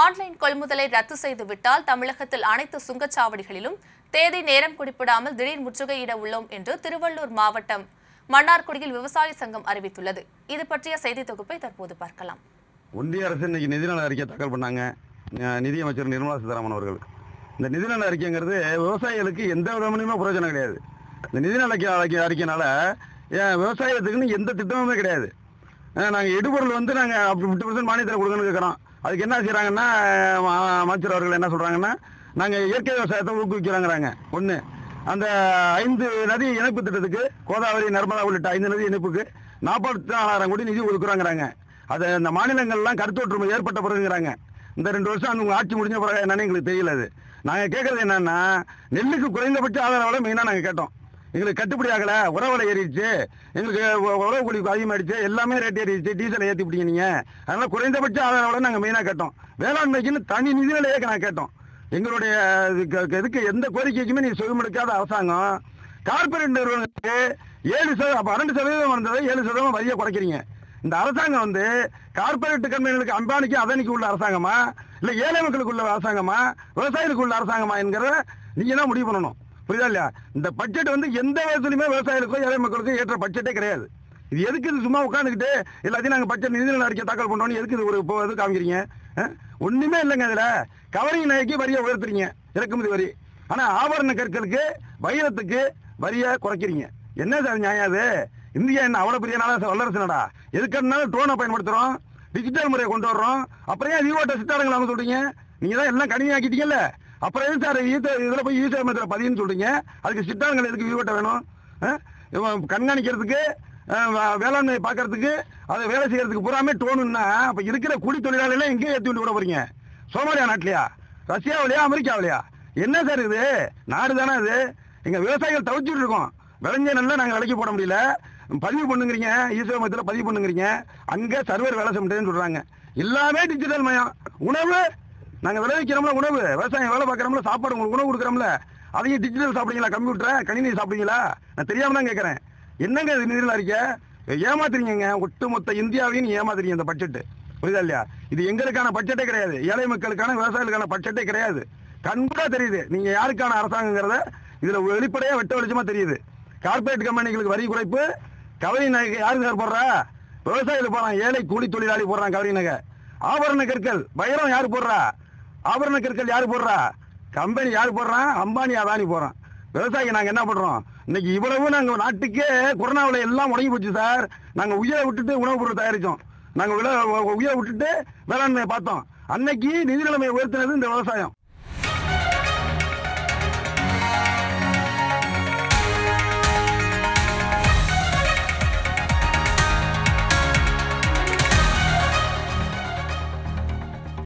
Online கொள்முதலை ரத்து செய்துவிட்டால் தமிழகத்தில் அனைத்து சுங்கச்சாவடிகளிலும் தேதி நேரம் குறிப்பிடாமல் திடீர் முற்றுகையிட உள்ளோம் என்று திருவள்ளூர் மாவட்டம் மன்னார்குடியில் விவசாய சங்கம் அறிவித்துள்ளது. இது பற்றிய செய்தி தொகுப்பை தற்போது பார்க்கலாம். ஒன்றிய அரசு இன்னைக்கு நிதிநல அறிக்கை தாக்கல் பண்ணாங்க. நிதியமைச்சர் நிர்மலா சீதாராமன் அவர்கள். இந்த நிதிநல அறிக்கைங்கிறது விவசாயிகளுக்கு எந்த விதமான பிரயோஜனம் கிடையாது. இந்த நிதிநல அறிக்கை அறிக்கைனால விவசாயத்துக்குன்னு எந்த திட்டமுமே கிடையாது. நாங்கள் எடுபொருள் இடுபொருள் வந்து நாங்கள் அப்படி ஃபிஃப்டி பர்சன்ட் மானியத்தில் கொடுக்கணும்னு கேட்குறோம் அதுக்கு என்ன செய்கிறாங்கன்னா அமைச்சர் அவர்கள் என்ன சொல்றாங்கன்னா நாங்க இயற்கை விவசாயத்தை ஊக்குவிக்கிறாங்கிறாங்க. ஒண்ணு. அந்த ஐந்து நதி இணைப்பு திட்டத்துக்கு கோதாவரி நர்மதா உள்ளிட்ட ஐந்து நதி இணைப்புக்கு நாற்பத்தி நாலாயிரம் கோடி நிதி ஒதுக்குறாங்கிறாங்க. அது இந்த மாநிலங்கள்லாம் கருத்தொற்றுமை ஏற்பட்ட பிறகுங்கிறாங்க. இந்த ரெண்டு வருஷம் அந்த உங்க ஆட்சி முடிஞ்ச பிறகு என்னன்னு எங்களுக்கு தெரியல அது. நாங்க கேட்கறது என்னன்னா நெல்லுக்கு குறைந்தபட்ச ஆதார விலை மெயினா நாங்க கேட்டோம். எங்களுக்கு கட்டுப்படி ஆகல உரவிலை ஏறிடுச்சு. எங்களுக்கு உறவு உழவு கூலி அதிகமாயிடுச்சு. எல்லாமே ரேட் ஏறிடுச்சு. டீசலை ஏற்றி விட்டீங்க நீங்க. அதனால குறைந்தபட்ச ஆதார விலை நாங்க கேட்டோம். வேளாண்மைக்குன்னு தனி நிதிநிலையே நான் கேட்டோம். எங்களுடைய இதுக்கு இதுக்கு எந்த கோரிக்கைக்குமே நீ சுகமெடுக்காத அரசாங்கம் கார்பரேட் நிறுவனங்களுக்கு ஏழு சதவீதம் பன்னெண்டு சதவீதம் வந்ததை ஏழு சதவீதம் வரியை குறைக்கிறீங்க. இந்த அரசாங்கம் வந்து கார்பரேட் கம்பெனிகளுக்கு அம்பானிக்கு அதனிக்கு உள்ள அரசாங்கமா இல்லை ஏழை மக்களுக்கு உள்ள அரசாங்கமா விவசாயிகளுக்கு உள்ள அரசாங்கமா என்கிற நீங்க தான் முடிவு பண்ணணும். புரியுதா இல்லையா? இந்த பட்ஜெட் வந்து எந்த விதத்துலையுமே விவசாயிகளுக்கும் ஏழை மக்களுக்கும் ஏற்ற பட்ஜெட்டே கிடையாது. இது எதுக்கு இது சும்மா உட்காந்துக்கிட்டு எல்லாத்தையும் நாங்கள் பட்ஜெட் நிதிநிலை அறிக்கை தாக்கல் பண்றோம்னு எதுக்கு இது ஒரு இப்போ இது காமிக்கிறீங்க? ஒன்றுமே இல்லைங்க அதில் கவரிங் நகைக்கு வரியை உயர்த்துறீங்க இறக்குமதி வரி. ஆனால் ஆபரண கற்களுக்கு வைரத்துக்கு வரியை குறைக்கிறீங்க. என்ன சார் நியாயம் அது? இந்தியா என்ன அவ்வளோ பெரிய நாளாக வல்லரசு வல்லரசுனடா எதுக்குனாலும் ட்ரோனை பயன்படுத்துகிறோம் டிஜிட்டல் முறையை கொண்டு வர்றோம். அப்புறம் ஏன் விவோட்ட சித்தாரங்கள் அவங்க நீங்கள் தான் எல்லாம் கணினியாக்கிட்டீங்கல்ல அப்புறம் எதுக்கு சார் ஈத்த இதில் போய் ஈச மத்தில பதின்னு சொல்றீங்க? அதுக்கு சித்தாரங்கள் எதுக்கு வீட்டை வேணும்? கண்காணிக்கிறதுக்கு வேளாண்மை பார்க்கறதுக்கு அதை வேலை செய்யறதுக்கு பூராமே டோனுன்னா அப்போ இருக்கிற கூலி தொழிலாளர்கள் எங்கே ஏற்றி விட்டு விட போறீங்க? சோமாலியா நாட்டிலையா? ரஷ்யாவிலையா? அமெரிக்காவிலையா? என்ன சார் இது? நாடு தானே இது. எங்கள் விவசாயிகள் தவிச்சுட்டு இருக்கோம். விளைஞ்ச நல்லா நாங்கள் விலைக்கு போட முடியல. பதிவு பண்ணுங்கிறீங்க. ஈஸ்வர மயத்தில் பதிவு பண்ணுங்கிறீங்க. அங்கே சர்வர் வேலை செய்ய முடியாதுன்னு சொல்கிறாங்க எல்லாமே டிஜிட்டல் மயம். உணவு நாங்க விளைவிக்கிறோம்ல உணவு. விவசாயம் வேலை பார்க்குறோம்ல சாப்பாடு உங்களுக்கு உணவு கொடுக்குறோம்ல அதையும் டிஜிட்டல் சாப்பிடுங்களா கம்ப்யூட்டரை கணினி சாப்பிடுங்களா நான் தெரியாம தான் கேட்குறேன். என்னங்க இது நிதியில் அறிக்கை ஏமாத்துறீங்க ஒட்டுமொத்த இந்தியாவையும் நீ ஏமாத்துறீங்க இந்த பட்ஜெட் புரியுதா இல்லையா? இது எங்களுக்கான பட்ஜெட்டே கிடையாது. ஏழை மக்களுக்கான விவசாயிகளுக்கான பட்ஜெட்டே கிடையாது. கண்கூடா தெரியுது. நீங்க யாருக்கான அரசாங்கங்கிறத இதுல வெளிப்படையா வெட்ட வெளிச்சமா தெரியுது. கார்ப்பரேட் கம்பெனிகளுக்கு வரி குறைப்பு. கவரி நகை யாரு சார் போடுறா? விவசாயிகள் போடுறான் ஏழை கூலி தொழிலாளி போடுறான் கவரி நகை. ஆபரண கற்கள். வைரம் யாரு போடுறா? ஆபரண கற்கள் யாரு போடுறா? கம்பெனி யாரு போடுறான் அம்பானி அதானி போறான். விவசாயிக்கு நாங்க என்ன பண்றோம்? இன்னைக்கு இவ்வளவு நாங்க நாட்டுக்கே கொரோனாவில் எல்லாம் முடங்கி போச்சு சார். நாங்க உயிரை விட்டுட்டு உணவுப் பொருள் தயாரிச்சோம். நாங்க உயிரை விட்டுட்டு வேளாண்மையை பார்த்தோம். அன்னைக்கு நிதி நிலைமையை உயர்த்தினது இந்த விவசாயம்.